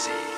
See.